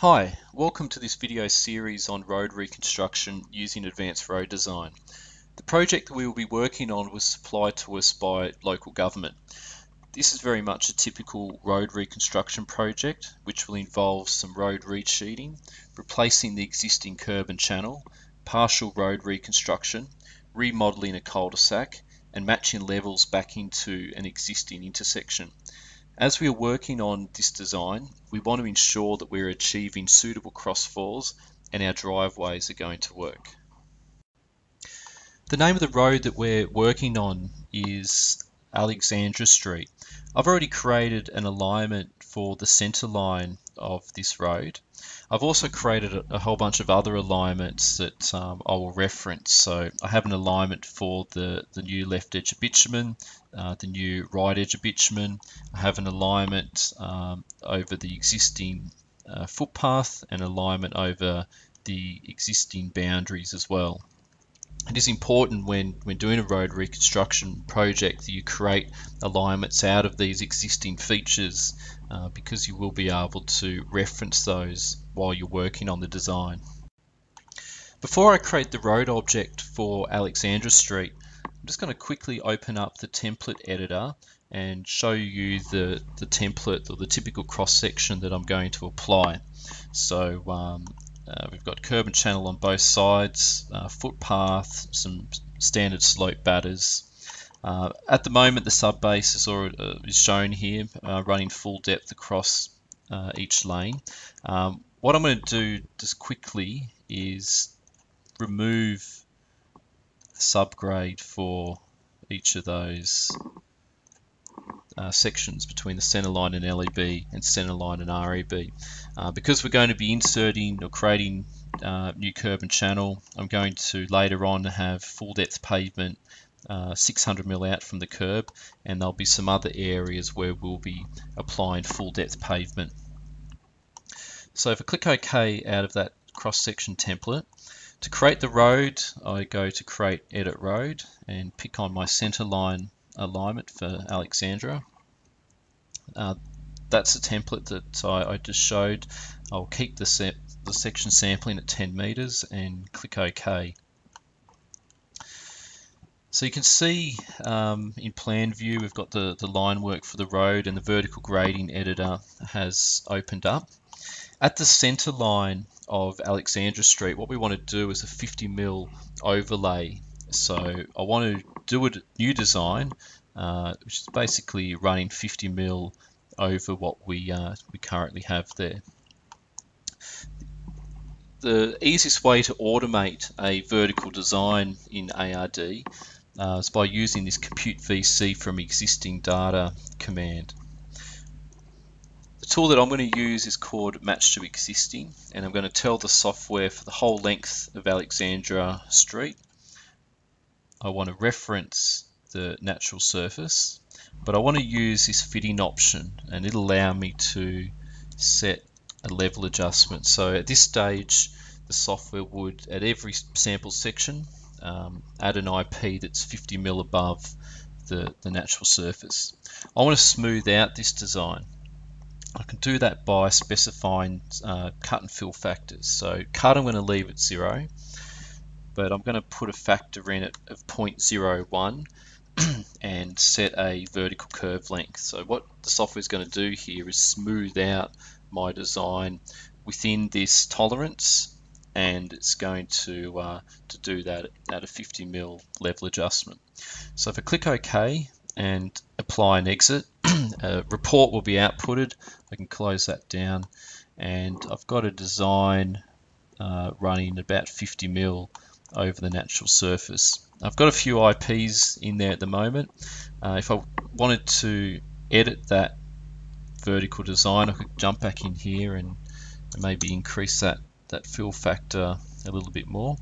Hi, welcome to this video series on road reconstruction using advanced road design. The project that we will be working on was supplied to us by local government. This is very much a typical road reconstruction project which will involve some road resheeting, replacing the existing curb and channel, partial road reconstruction, remodelling a cul-de-sac and matching levels back into an existing intersection. As we are working on this design, we want to ensure that we're achieving suitable crossfalls and our driveways are going to work. The name of the road that we're working on is Alexandra Street. I've already created an alignment for the centre line of this road. I've also created a, a whole bunch of other alignments that um, I will reference. So I have an alignment for the, the new left edge of bitumen, uh, the new right edge of bitumen. I have an alignment um, over the existing uh, footpath and alignment over the existing boundaries as well. It is important when, when doing a road reconstruction project that you create alignments out of these existing features uh, because you will be able to reference those while you're working on the design. Before I create the road object for Alexandra Street, I'm just going to quickly open up the template editor and show you the, the template or the typical cross section that I'm going to apply. So um, uh, we've got curb and channel on both sides, uh, footpath, some standard slope batters. Uh, at the moment, the sub base is, already, uh, is shown here, uh, running full depth across uh, each lane. Um, what I'm going to do just quickly is remove subgrade for each of those uh, sections between the center line and LEB and center line and REB. Uh, because we're going to be inserting or creating uh, new curb and channel, I'm going to later on have full depth pavement uh, 600 mil out from the curb and there'll be some other areas where we'll be applying full depth pavement. So if I click OK out of that cross section template, to create the road, I go to create edit road and pick on my center line alignment for Alexandra. Uh, that's the template that I, I, just showed. I'll keep the, the section sampling at 10 meters and click OK. So you can see um, in plan view we've got the, the line work for the road and the vertical grading editor has opened up. At the center line of Alexandra Street, what we want to do is a 50 mil overlay. So I want to do a new design, uh, which is basically running 50 mil over what we uh, we currently have there. The easiest way to automate a vertical design in ARD uh, is by using this compute VC from existing data command. The tool that I'm going to use is called match to existing and I'm going to tell the software for the whole length of Alexandra Street I want to reference the natural surface but I want to use this fitting option and it'll allow me to set a level adjustment so at this stage the software would at every sample section um, add an IP that's 50 mil above the, the natural surface. I want to smooth out this design. I can do that by specifying uh, cut and fill factors. So cut I'm going to leave at zero, but I'm going to put a factor in it of 0.01 and set a vertical curve length. So what the software is going to do here is smooth out my design within this tolerance and it's going to uh, to do that at a 50 mil level adjustment. So if I click OK and apply and exit, a report will be outputted. I can close that down and I've got a design uh, running about 50 mil over the natural surface. I've got a few IPs in there at the moment. Uh, if I wanted to edit that vertical design, I could jump back in here and maybe increase that that fill factor a little bit more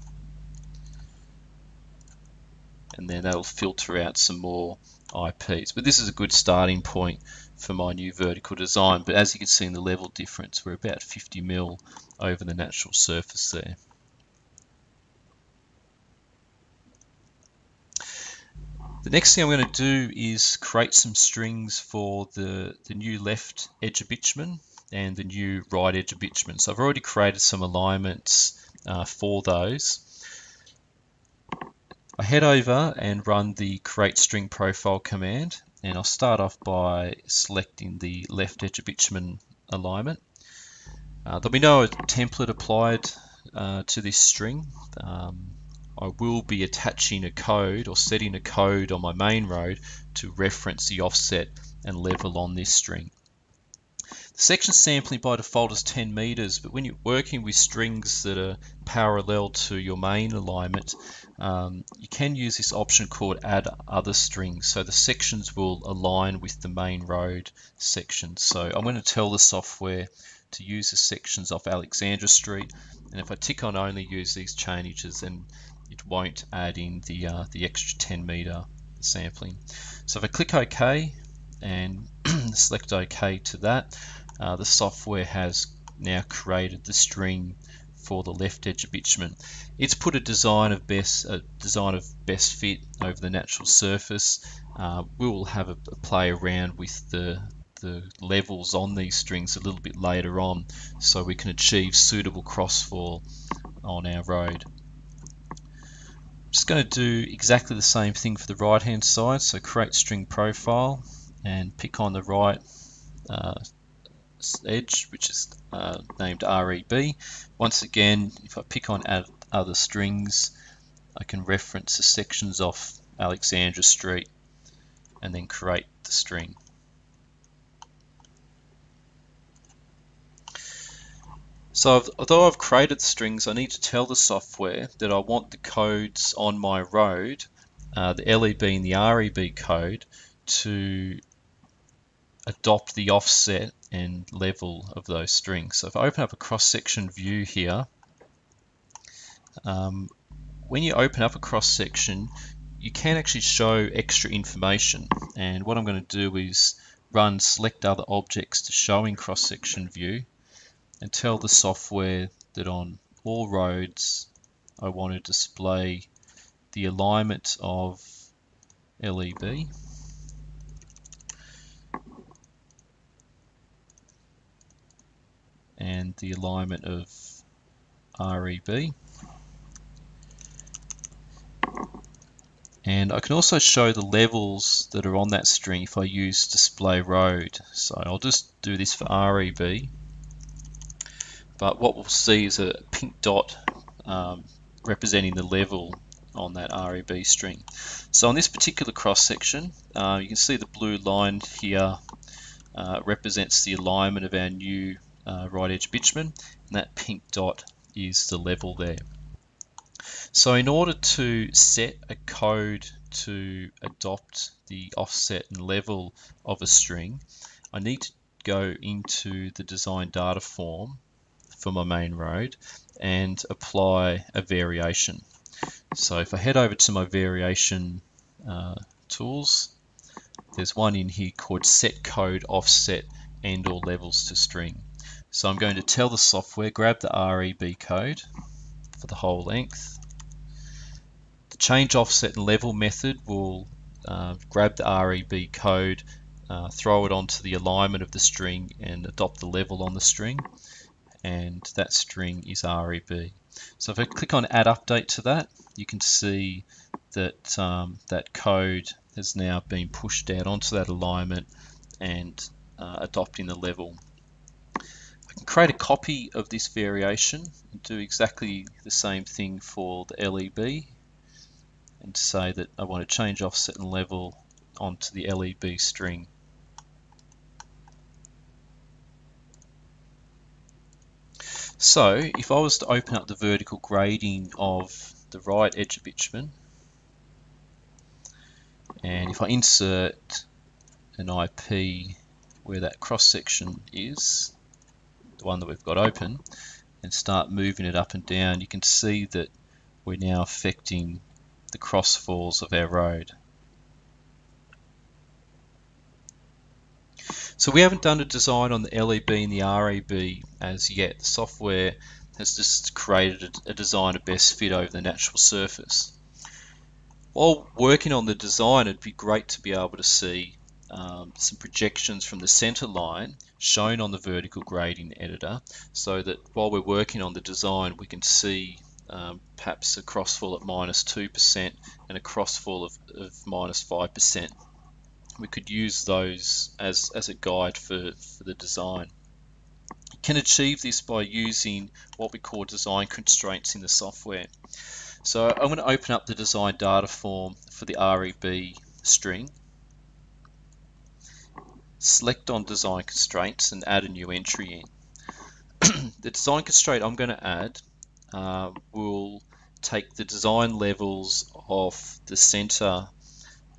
and then that'll filter out some more IPs. But this is a good starting point for my new vertical design. But as you can see in the level difference, we're about 50 mil over the natural surface there. The next thing I'm going to do is create some strings for the, the new left edge of bitumen and the new right edge of bitumen. So I've already created some alignments uh, for those. I head over and run the create string profile command and I'll start off by selecting the left edge of bitumen alignment. Uh, there'll be no template applied uh, to this string. Um, I will be attaching a code or setting a code on my main road to reference the offset and level on this string. The section sampling by default is 10 meters, but when you're working with strings that are parallel to your main alignment, um, you can use this option called add other strings. So the sections will align with the main road section. So I'm going to tell the software to use the sections off Alexandra Street. And if I tick on only use these changes, then it won't add in the, uh, the extra 10 meter sampling. So if I click OK and select OK to that, uh, the software has now created the string for the left edge bitumen. It's put a design of best a design of best fit over the natural surface. Uh, we will have a, a, play around with the the levels on these strings a little bit later on so we can achieve suitable crossfall on our road. Just going to do exactly the same thing for the right hand side so create string profile and pick on the right uh, edge, which is uh, named REB. Once again, if I pick on add other strings, I can reference the sections off Alexandra Street and then create the string. So although I've created strings, I need to tell the software that I want the codes on my road, uh, the LEB and the REB code, to adopt the offset and level of those strings. So if I open up a cross-section view here, um, when you open up a cross-section, you can actually show extra information. And what I'm going to do is run select other objects to show in cross-section view and tell the software that on all roads I want to display the alignment of LEB and the alignment of REB. And I can also show the levels that are on that string if I use display road. So I'll just do this for REB. But what we'll see is a pink dot um, representing the level on that REB string. So on this particular cross section, uh, you can see the blue line here uh, represents the alignment of our new uh, right edge bitumen, and that pink dot is the level there. So in order to set a code to adopt the offset and level of a string, I need to go into the design data form for my main road and apply a variation. So if I head over to my variation uh, tools, there's one in here called set code offset and or levels to string. So I'm going to tell the software, grab the REB code for the whole length. The change offset and level method will uh, grab the REB code, uh, throw it onto the alignment of the string and adopt the level on the string. And that string is REB. So if I click on add update to that, you can see that um, that code has now been pushed out onto that alignment and uh, adopting the level I can create a copy of this variation and do exactly the same thing for the LEB and say that I want to change offset and level onto the LEB string. So if I was to open up the vertical grading of the right edge of bitumen and if I insert an IP where that cross section is the one that we've got open, and start moving it up and down, you can see that we're now affecting the crossfalls of our road. So we haven't done a design on the LEB and the REB as yet. The software has just created a design of best fit over the natural surface. While working on the design, it'd be great to be able to see um, some projections from the center line shown on the vertical grading editor so that while we're working on the design we can see um, perhaps a crossfall at minus 2% and a crossfall of, of minus 5%. We could use those as, as a guide for, for the design. You can achieve this by using what we call design constraints in the software. So I'm going to open up the design data form for the REB string select on design constraints and add a new entry in. the design constraint I'm going to add uh, will take the design levels of the center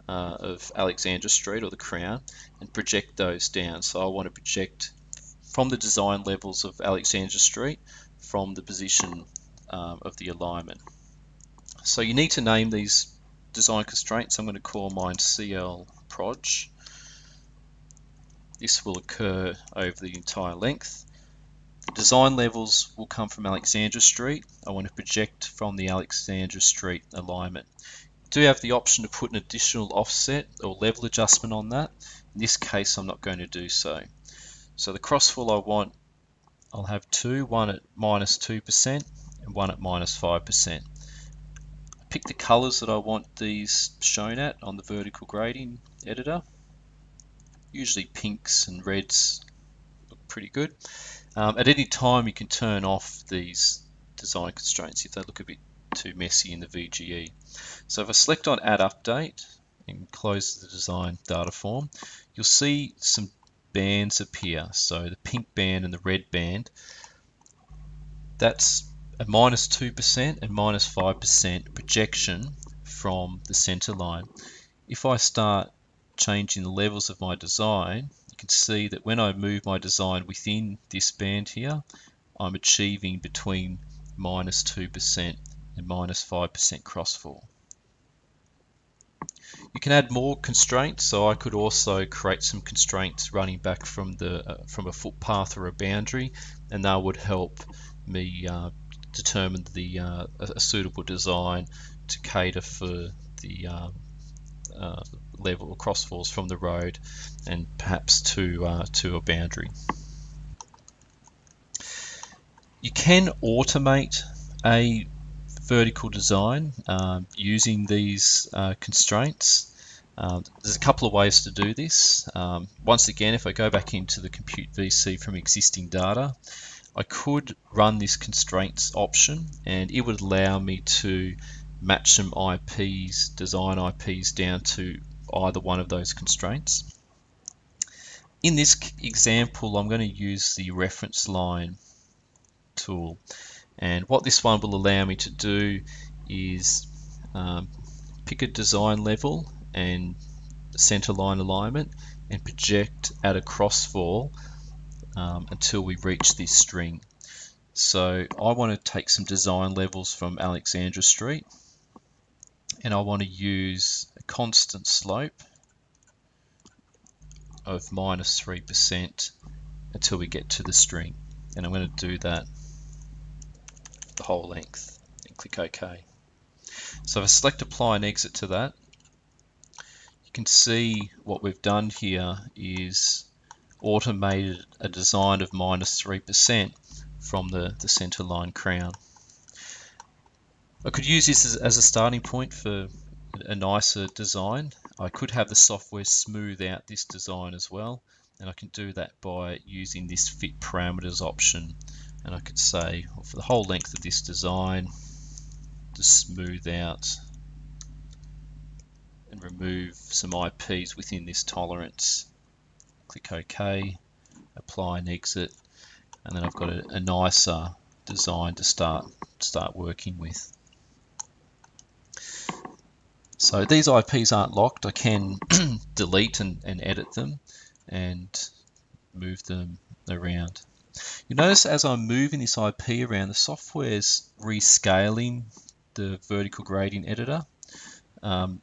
uh, of Alexandra Street or the crown and project those down. So I want to project from the design levels of Alexandra Street from the position um, of the alignment. So you need to name these design constraints. I'm going to call mine CL Proj. This will occur over the entire length. The design levels will come from Alexandra Street. I want to project from the Alexandra Street alignment. Do have the option to put an additional offset or level adjustment on that. In this case, I'm not going to do so. So the crossfall I want, I'll have two, one at minus 2% and one at minus 5%. Pick the colors that I want these shown at on the vertical grading editor. Usually pinks and reds look pretty good. Um, at any time you can turn off these design constraints if they look a bit too messy in the VGE. So if I select on add update and close the design data form, you'll see some bands appear. So the pink band and the red band, that's a minus 2% and minus 5% projection from the center line. If I start changing the levels of my design, you can see that when I move my design within this band here, I'm achieving between minus 2% and minus 5% crossfall. You can add more constraints, so I could also create some constraints running back from the uh, from a footpath or a boundary, and that would help me uh, determine the uh, a suitable design to cater for the um, uh, level of crossfalls from the road and perhaps to, uh, to a boundary. You can automate a vertical design um, using these uh, constraints. Uh, there's a couple of ways to do this. Um, once again, if I go back into the Compute VC from existing data, I could run this constraints option and it would allow me to match some IPs, design IPs down to either one of those constraints. In this example, I'm going to use the reference line tool. And what this one will allow me to do is um, pick a design level and center line alignment and project at a crossfall um, until we reach this string. So I want to take some design levels from Alexandra Street and I want to use a constant slope of minus 3% until we get to the string. And I'm going to do that the whole length and click OK. So if I select apply and exit to that, you can see what we've done here is automated a design of minus 3% from the, the center line crown. I could use this as, as a starting point for a nicer design. I could have the software smooth out this design as well and I can do that by using this fit parameters option and I could say well, for the whole length of this design to smooth out and remove some IPs within this tolerance click OK apply and exit and then I've got a, a nicer design to start start working with so these IPs aren't locked. I can delete and, and edit them and move them around. You notice as I'm moving this IP around, the software is rescaling the vertical grading editor. Um,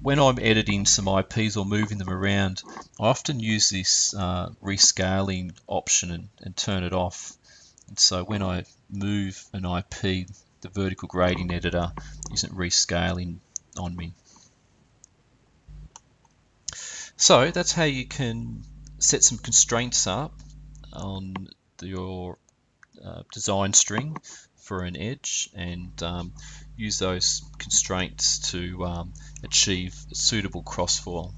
when I'm editing some IPs or moving them around, I often use this uh, rescaling option and, and turn it off. And so when I move an IP, the vertical grading editor isn't rescaling on me. So that's how you can set some constraints up on your uh, design string for an edge and um, use those constraints to um, achieve suitable crossfall.